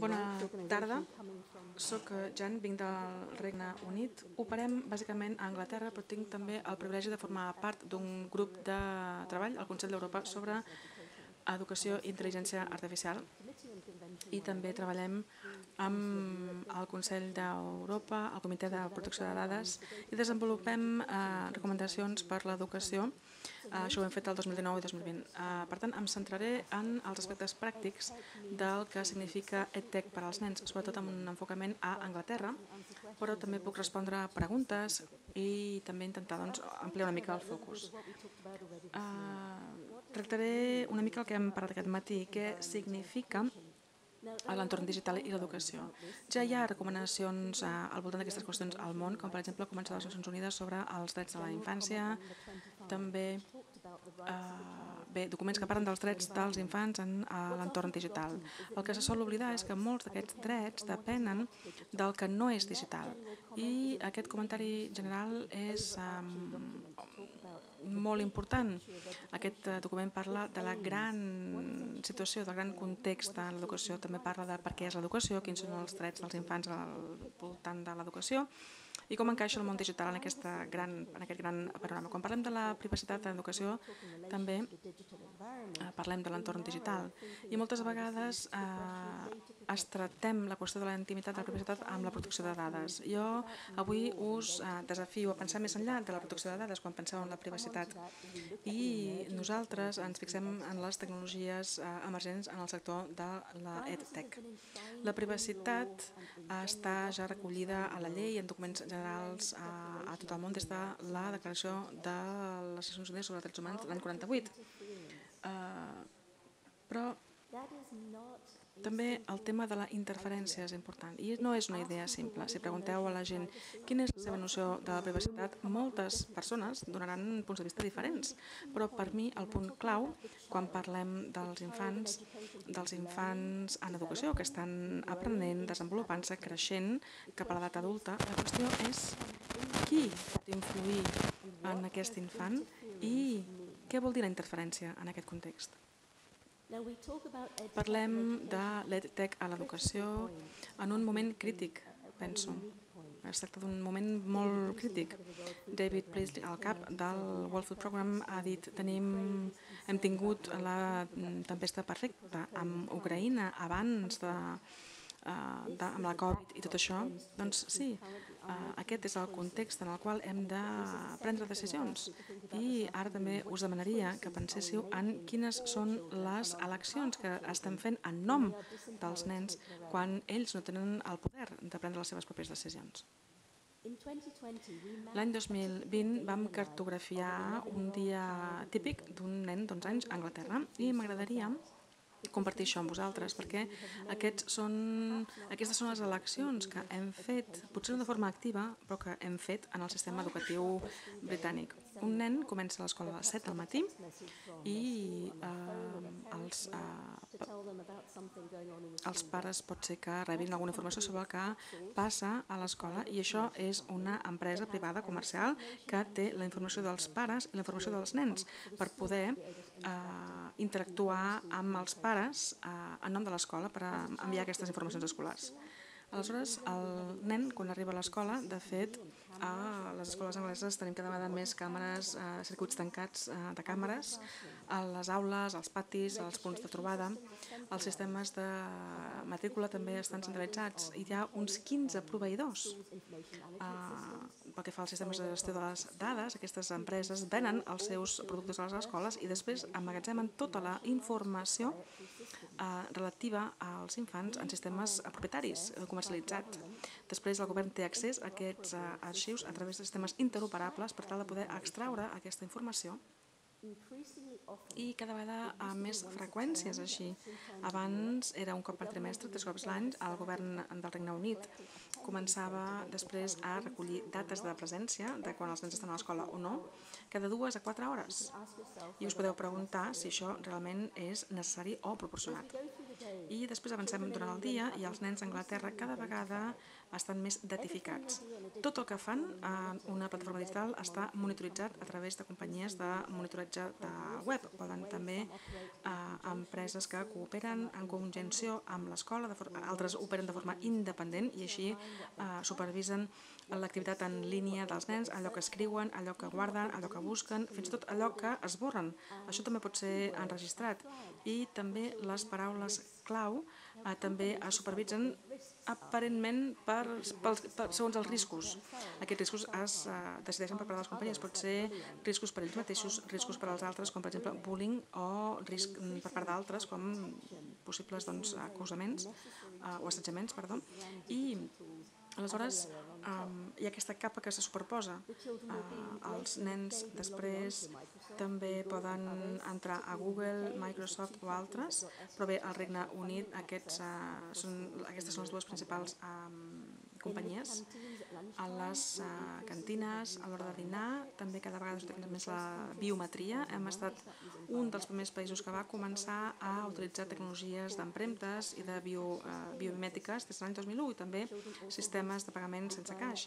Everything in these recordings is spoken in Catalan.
Bona rights organisation tarda, from soc Jan, vinc del Regne Unit. Operem bàsicament a Anglaterra, però tinc també el privilegi de formar part d'un grup de treball al Consell d'Europa sobre educació i intel·ligència artificial i també treballem amb el Consell d'Europa, el Comitè de Protecció de Dades i desenvolupem eh, recomanacions per l'educació. Eh, això ho hem fet el 2019 i 2020. Eh, per tant, em centraré en els aspectes pràctics del que significa EdTech per als nens, sobretot amb un enfocament a Anglaterra, però també puc respondre a preguntes i també intentar doncs, ampliar una mica el focus. Uh, tractaré una mica el que hem parlat aquest matí, què significa a l'entorn digital i l'educació. Ja hi ha recomanacions eh, al voltant d'aquestes qüestions al món, com per exemple començar les Nacions Unides sobre els drets de la infància, també eh, bé, documents que parlen dels drets dels infants en l'entorn digital. El que se sol oblidar és que molts d'aquests drets depenen del que no és digital. I aquest comentari general és um, molt important. Aquest eh, document parla de la gran situació, del gran context de l'educació, també parla de per què és l'educació, quins són els drets dels infants al voltant de l'educació i com encaixa el món digital en, aquesta gran, en aquest gran panorama. Quan parlem de la privacitat en educació, també eh, parlem de l'entorn digital i moltes vegades eh, es tractem la qüestió de la intimitat de la privacitat amb la protecció de dades. Jo avui us eh, desafio a pensar més enllà de la protecció de dades quan penseu en la privacitat i nosaltres ens fixem en les tecnologies eh, emergents en el sector de la EdTech. La privacitat està ja recollida a la llei en documents generals a, a tot el món des de la declaració de les Nacions Unides sobre els Drets Humans l'any 48. Uh, però també el tema de la interferència és important i no és una idea simple. Si pregunteu a la gent quina és la seva noció de la privacitat, moltes persones donaran punts de vista diferents. Però per mi el punt clau, quan parlem dels infants, dels infants en educació, que estan aprenent, desenvolupant-se, creixent cap a l'edat adulta, la qüestió és qui pot influir en aquest infant i què vol dir la interferència en aquest context. Parlem de l'EdTech a l'educació en un moment crític, penso. Es tracta d'un moment molt crític. David Priestley, al cap del World Food Program, ha dit tenim, hem tingut la tempesta perfecta amb Ucraïna abans de eh, de, amb la Covid i tot això, doncs sí, aquest és el context en el qual hem de prendre decisions. I ara també us demanaria que penséssiu en quines són les eleccions que estem fent en nom dels nens quan ells no tenen el poder de prendre les seves pròpies decisions. L'any 2020 vam cartografiar un dia típic d'un nen d'11 anys a Anglaterra i m'agradaria compartir això amb vosaltres, perquè aquests són, aquestes són les eleccions que hem fet, potser no de forma activa, però que hem fet en el sistema educatiu britànic. Un nen comença l'escola a les 7 del matí i eh, els, eh, els pares pot ser que rebin alguna informació sobre el que passa a l'escola i això és una empresa privada comercial que té la informació dels pares i la informació dels nens per poder eh, interactuar amb els pares eh, en nom de l'escola per enviar aquestes informacions escolars. Aleshores, el nen, quan arriba a l'escola, de fet, a les escoles angleses tenim cada vegada més càmeres, eh, circuits tancats eh, de càmeres, a les aules, als patis, als punts de trobada. Els sistemes de matrícula també estan centralitzats i hi ha uns 15 proveïdors. Eh, pel que fa als sistemes de gestió de les dades, aquestes empreses venen els seus productes a les escoles i després emmagatzemen tota la informació eh, relativa als infants en sistemes propietaris, comercialitzats. Després el govern té accés a aquests uh, arxius a través de sistemes interoperables per tal de poder extraure aquesta informació i cada vegada amb més freqüències així. Abans era un cop per trimestre, tres cops l'any, el govern del Regne Unit començava després a recollir dates de presència de quan els nens estan a l'escola o no, cada dues a quatre hores. I us podeu preguntar si això realment és necessari o proporcionat. I després avancem durant el dia i els nens a Anglaterra cada vegada estan més datificats. Tot el que fan en una plataforma digital està monitoritzat a través de companyies de monitoratge de web. Poden també eh, empreses que cooperen en conjunció amb l'escola, altres operen de forma independent i així eh, supervisen l'activitat en línia dels nens, allò que escriuen, allò que guarden, allò que busquen, fins i tot allò que esborren. Això també pot ser enregistrat. I també les paraules clau eh, també es supervisen aparentment segons els riscos. Aquests riscos es eh, decideixen per part de les companyies. Pot ser riscos per ells mateixos, riscos per als altres, com per exemple bullying, o risc mm, per part d'altres, com possibles doncs, acusaments eh, o assetjaments, perdó. I aleshores um, hi ha aquesta capa que se superposa. Uh, els nens després també poden entrar a Google, Microsoft o altres, però bé, al Regne Unit aquests, uh, són, aquestes són les dues principals um, companyies a les uh, cantines, a l'hora de dinar, també cada vegada s'utilitza més la biometria. Hem estat un dels primers països que va començar a utilitzar tecnologies d'empremtes i de bio, uh, biomimètiques des de l'any 2001 i també sistemes de pagament sense caix.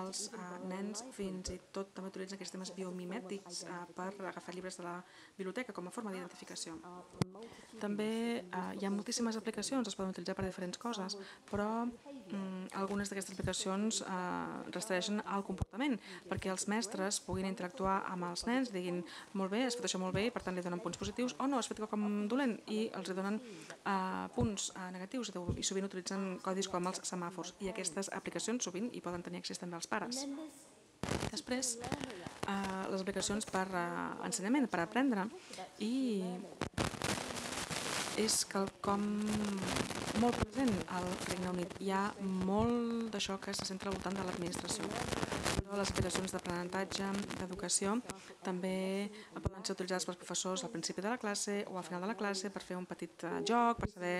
Els uh, nens fins i tot també utilitzen aquests sistemes biomimètics per agafar llibres de la biblioteca com a forma d'identificació. També hi ha moltíssimes aplicacions, es poden utilitzar per diferents coses, però algunes d'aquestes aplicacions eh, restringeixen el comportament, perquè els mestres puguin interactuar amb els nens, diguin, molt bé, has fet això molt bé, i per tant li donen punts positius, o no, has fet com dolent, i els donen eh, punts eh, negatius, i sovint utilitzen codis com els semàfors, i aquestes aplicacions sovint hi poden tenir accés també els pares. Després, eh, les aplicacions per eh, ensenyament, per aprendre, i és quelcom molt present al. Hi ha molt d'això que se centra al voltant de l'administració. Les aplicacions d'aprenentatge, d'educació, també poden ser utilitzades pels professors al principi de la classe o al final de la classe per fer un petit eh, joc, per saber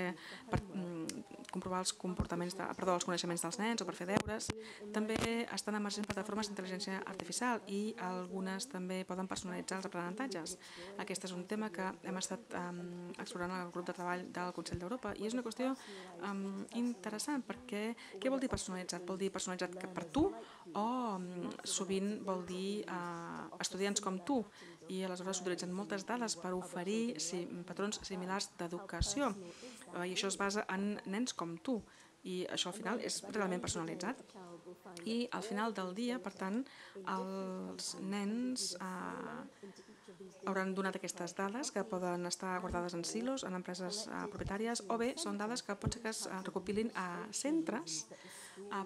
per, mm, comprovar els comportaments, de, perdó, els coneixements dels nens o per fer deures. També estan emergents plataformes d'intel·ligència artificial i algunes també poden personalitzar els aprenentatges. Aquest és un tema que hem estat um, explorant al grup de treball del Consell d'Europa i és una qüestió um, interessant perquè què vol dir personalitzat? Vol dir personalitzat per tu o um, sovint vol dir uh, estudiants com tu i aleshores s'utilitzen moltes dades per oferir sí, patrons similars d'educació i això es basa en nens com tu. I això al final és realment personalitzat. I al final del dia, per tant, els nens eh, hauran donat aquestes dades que poden estar guardades en silos, en empreses eh, propietàries, o bé són dades que pot ser que es eh, recopilin a centres eh,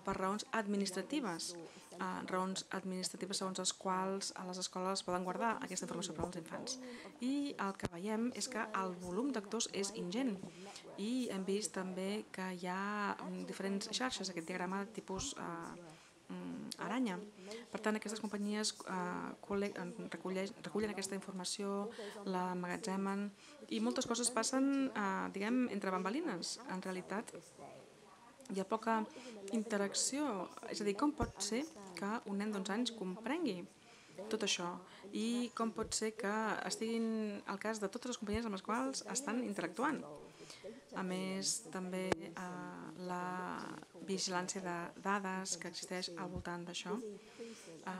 per raons administratives, eh, raons administratives segons les quals a les escoles poden guardar aquesta informació per als infants. I el que veiem és que el volum d'actors és ingent i hem vist també que hi ha mm, diferents xarxes, aquest diagrama de tipus eh, mm, aranya. Per tant, aquestes companyies eh, recullen, recullen aquesta informació, la magatzemen i moltes coses passen, eh, diguem, entre bambalines. En realitat, hi ha poca interacció. És a dir, com pot ser que un nen d'11 anys comprengui tot això i com pot ser que estiguin al cas de totes les companyies amb les quals estan interactuant. A més, també eh, la vigilància de dades que existeix al voltant d'això eh,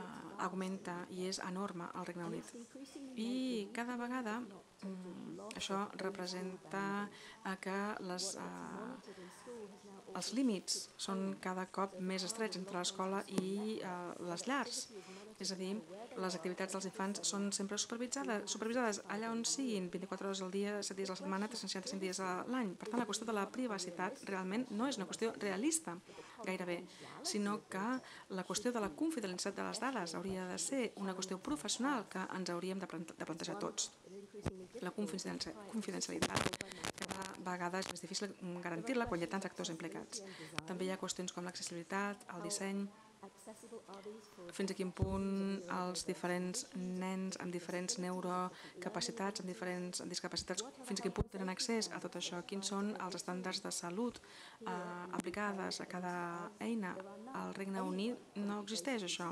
augmenta i és enorme al Regne Unit. I cada vegada això representa eh, que les, eh, els límits són cada cop més estrets entre l'escola i eh, les llars. És a dir, les activitats dels infants són sempre supervisades, supervisades allà on siguin 24 hores al dia, 7 dies a la setmana, 365 dies a l'any. Per tant, la qüestió de la privacitat realment no és una qüestió realista gairebé, sinó que la qüestió de la confidencialitat de les dades hauria de ser una qüestió professional que ens hauríem de plantejar tots. La confidencialitat cada vegada és més difícil garantir-la quan hi ha tants actors implicats. També hi ha qüestions com l'accessibilitat, el disseny, fins a quin punt els diferents nens amb diferents neurocapacitats, amb diferents discapacitats, fins a quin punt tenen accés a tot això, quins són els estàndards de salut eh, aplicades a cada eina. Al Regne Unit no existeix això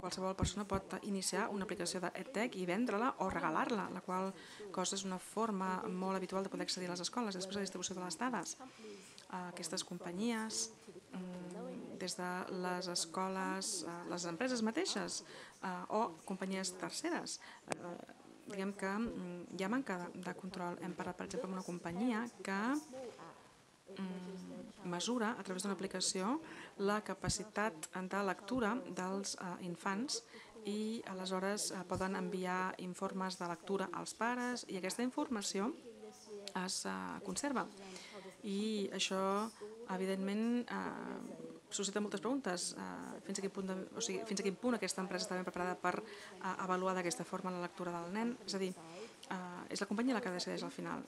qualsevol persona pot iniciar una aplicació d'EdTech i vendre-la o regalar-la, la qual cosa és una forma molt habitual de poder accedir a les escoles. Després la distribució de les dades. Aquestes companyies, mm, des de les escoles, les empreses mateixes o companyies terceres, diguem que mm, hi ha manca de, de control. Hem parlat, per exemple, amb una companyia que mesura a través d'una aplicació la capacitat de lectura dels eh, infants i aleshores eh, poden enviar informes de lectura als pares i aquesta informació es eh, conserva. I això, evidentment, eh, suscita moltes preguntes. Eh, fins, a quin punt de, o sigui, fins a quin punt aquesta empresa està ben preparada per eh, avaluar d'aquesta forma la lectura del nen? És a dir, eh, és la companyia la que decideix al final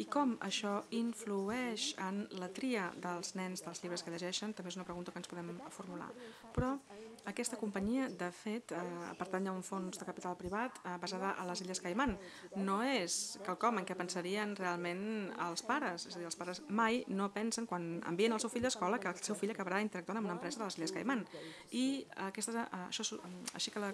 i com això influeix en la tria dels nens dels llibres que llegeixen també és una pregunta que ens podem formular. Però aquesta companyia, de fet, eh, pertany a un fons de capital privat eh, basada a les Illes Caimán. No és quelcom en què pensarien realment els pares. És a dir, els pares mai no pensen, quan envien el seu fill a escola, que el seu fill acabarà interactuant amb una empresa de les Illes Caimán. I eh, això, així que la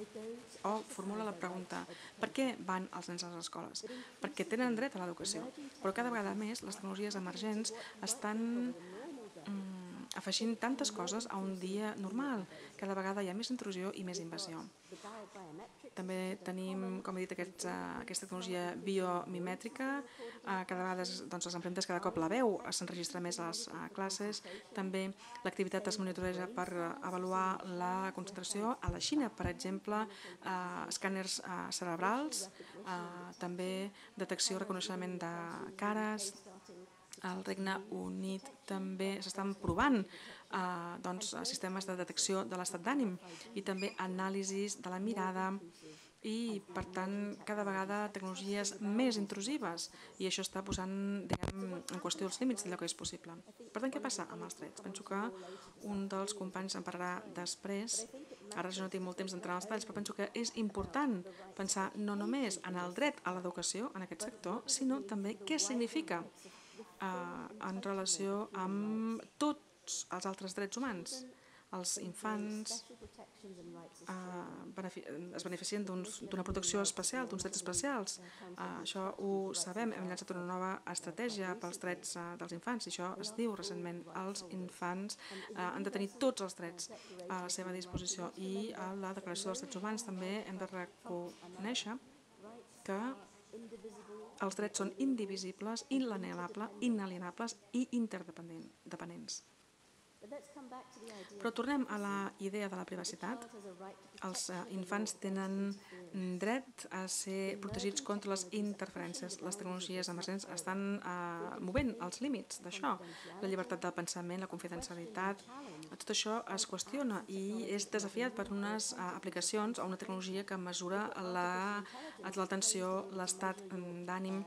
O formula la pregunta, per què van els nens a les escoles? Perquè tenen dret a l'educació, però cada vegada més les tecnologies emergents estan mm, afegint tantes coses a un dia normal. Cada vegada hi ha més intrusió i més invasió. També tenim, com he dit, aquests, uh, aquesta tecnologia biomimètrica. Uh, cada vegada doncs, les empremtes cada cop la veu, s'enregistra més a les uh, classes. També l'activitat es monitoreja per avaluar la concentració. A la Xina, per exemple, escàners cerebrals, també detecció, reconeixement de cares, al Regne Unit també s'estan provant eh, doncs, sistemes de detecció de l'estat d'ànim i també anàlisis de la mirada i, per tant, cada vegada tecnologies més intrusives i això està posant diguem, en qüestió els límits d'allò que és possible. Per tant, què passa amb els drets? Penso que un dels companys en parlarà després, ara jo no tinc molt temps d'entrar en els detalls, però penso que és important pensar no només en el dret a l'educació en aquest sector, sinó també què significa eh, en relació amb tots els altres drets humans. Els infants eh, es beneficien d'una protecció especial, d'uns drets especials. Eh, això ho sabem, hem llançat una nova estratègia pels drets eh, dels infants i això es diu recentment. Els infants eh, han de tenir tots els drets a la seva disposició i a la Declaració dels Drets Humans també hem de reconèixer que els drets són indivisibles, inalienables i interdependents. Però tornem a la idea de la privacitat. Els eh, infants tenen dret a ser protegits contra les interferències. Les tecnologies emergents estan eh, movent els límits d'això. La llibertat del pensament, la confidencialitat, tot això es qüestiona i és desafiat per unes eh, aplicacions o una tecnologia que mesura l'atenció, la, l'estat d'ànim.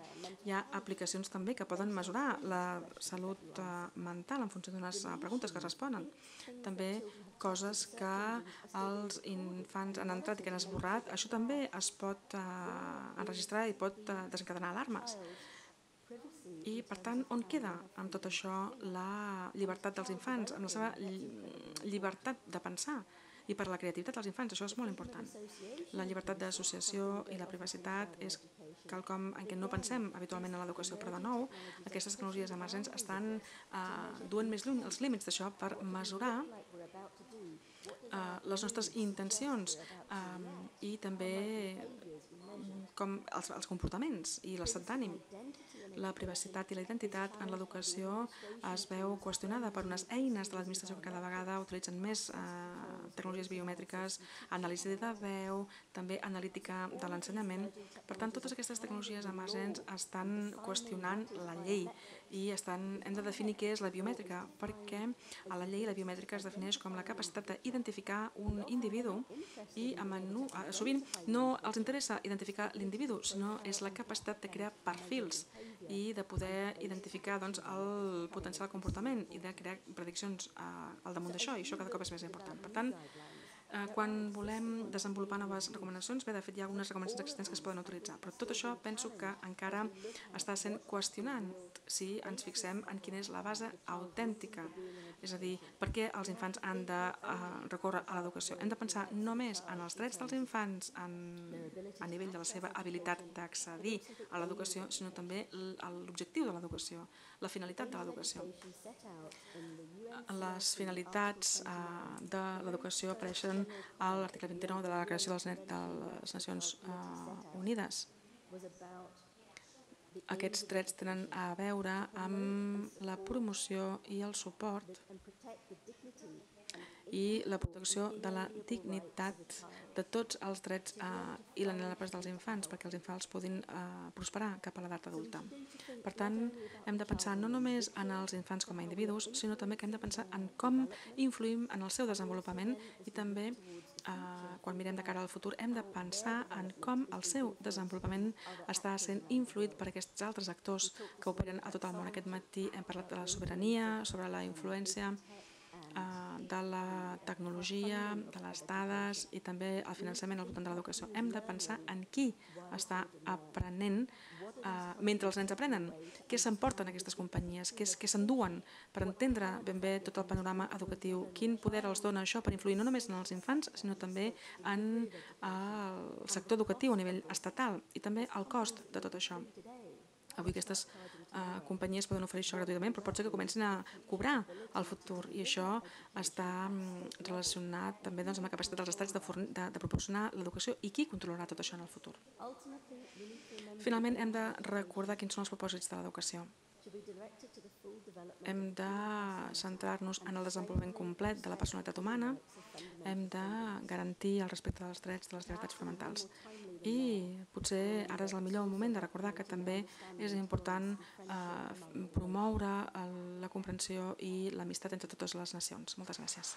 Hi ha aplicacions també que poden mesurar la salut eh, mental en funció d'unes eh, preguntes que es responen. També coses que els infants han entrat i que han esborrat, això també es pot enregistrar i pot desencadenar alarmes. I, per tant, on queda amb tot això la llibertat dels infants, amb la seva llibertat de pensar? I per la creativitat dels infants, això és molt important. La llibertat d'associació i la privacitat és quelcom en què no pensem habitualment en l'educació, però de nou, aquestes tecnologies emergents estan eh, duent més lluny els límits d'això per mesurar eh, les nostres intencions eh, i també com els, els comportaments i l'estat d'ànim. La privacitat i la identitat en l'educació es veu qüestionada per unes eines de l'administració que cada vegada utilitzen més eh, tecnologies biomètriques, anàlisi de veu, també analítica de l'ensenyament. Per tant, totes aquestes tecnologies emergents estan qüestionant la llei i estan, hem de definir què és la biomètrica, perquè a la llei la biomètrica es defineix com la capacitat d'identificar un individu i a menu, sovint no els interessa identificar l'individu, sinó és la capacitat de crear perfils i de poder identificar doncs, el potencial comportament i de crear prediccions al damunt d'això, i això cada cop és més important. Per tant, Eh, quan volem desenvolupar noves recomanacions, bé, de fet hi ha algunes recomanacions existents que es poden utilitzar, però tot això penso que encara està sent qüestionant si ens fixem en quina és la base autèntica, és a dir, per què els infants han de uh, recórrer a l'educació. Hem de pensar només en els drets dels infants en, a nivell de la seva habilitat d'accedir a l'educació, sinó també l'objectiu de l'educació, la finalitat de l'educació. Les finalitats uh, de l'educació apareixen a l'article 29 de la Declaració de les Nacions uh, Unides. Aquests drets tenen a veure amb la promoció i el suport i la protecció de la dignitat de tots els drets eh, i l'anhelapes dels infants perquè els infants puguin eh, prosperar cap a l'edat adulta. Per tant, hem de pensar no només en els infants com a individus, sinó també que hem de pensar en com influïm en el seu desenvolupament i també eh, quan mirem de cara al futur hem de pensar en com el seu desenvolupament està sent influït per aquests altres actors que operen a tot el món. Aquest matí hem parlat de la sobirania, sobre la influència de la tecnologia, de les dades i també el finançament al voltant de l'educació. Hem de pensar en qui està aprenent eh, mentre els nens aprenen, què s'emporten aquestes companyies, què, què s'enduen per entendre ben bé tot el panorama educatiu, quin poder els dona això per influir no només en els infants, sinó també en eh, el sector educatiu a nivell estatal i també el cost de tot això. Avui aquestes companyies poden oferir això gratuïtament, però pot ser que comencin a cobrar al futur i això està mm, relacionat també doncs, amb la capacitat dels estats de, de, de proporcionar l'educació i qui controlarà tot això en el futur. Finalment, hem de recordar quins són els propòsits de l'educació. Hem de centrar-nos en el desenvolupament complet de la personalitat humana, hem de garantir el respecte dels drets de les llibertats fonamentals. I potser ara és el millor moment de recordar que també és important eh, promoure la comprensió i l'amistat entre totes les nacions. Moltes gràcies.